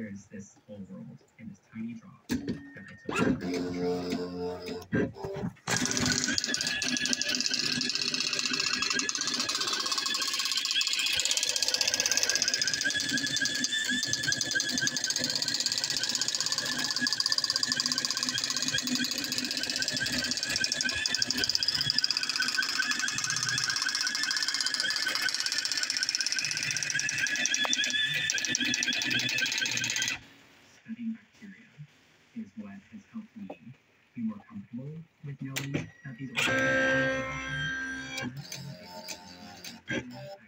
there's this whole world in this tiny drop that I took is what has helped me be more comfortable with knowing that these are